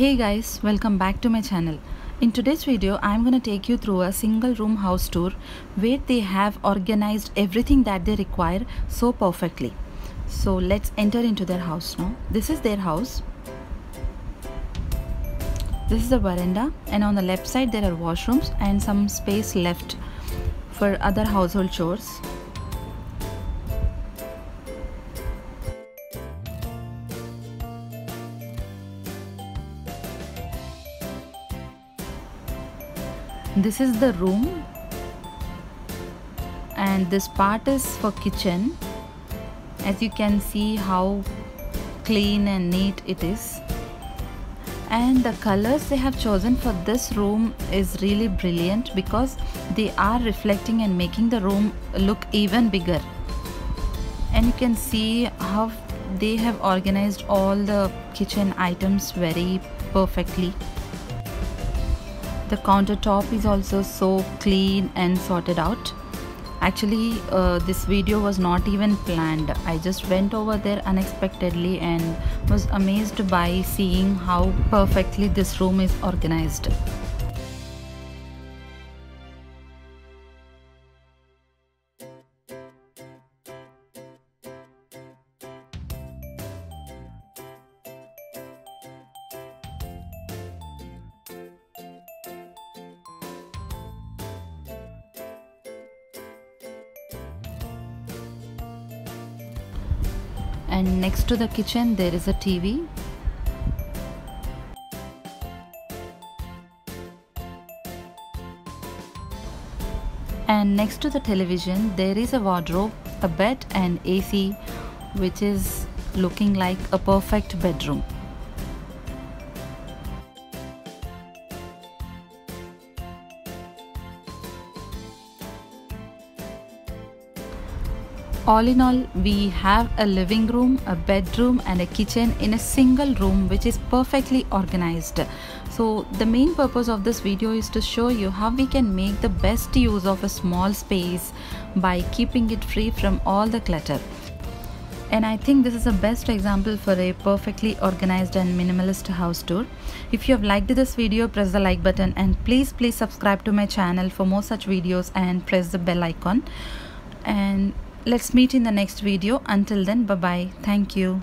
Hey guys, welcome back to my channel. In today's video, I'm gonna take you through a single room house tour where they have organized everything that they require so perfectly. So let's enter into their house now. This is their house. This is the veranda and on the left side there are washrooms and some space left for other household chores. This is the room. And this part is for kitchen. As you can see how clean and neat it is. And the colors they have chosen for this room is really brilliant because they are reflecting and making the room look even bigger. And you can see how they have organized all the kitchen items very perfectly the countertop is also so clean and sorted out. Actually uh, this video was not even planned. I just went over there unexpectedly and was amazed by seeing how perfectly this room is organized and next to the kitchen there is a TV and next to the television there is a wardrobe a bed and AC which is looking like a perfect bedroom all in all we have a living room a bedroom and a kitchen in a single room which is perfectly organized so the main purpose of this video is to show you how we can make the best use of a small space by keeping it free from all the clutter and I think this is the best example for a perfectly organized and minimalist house tour. If you have liked this video, press the like button and please please subscribe to my channel for more such videos and press the bell icon. And let's meet in the next video. Until then bye bye thank you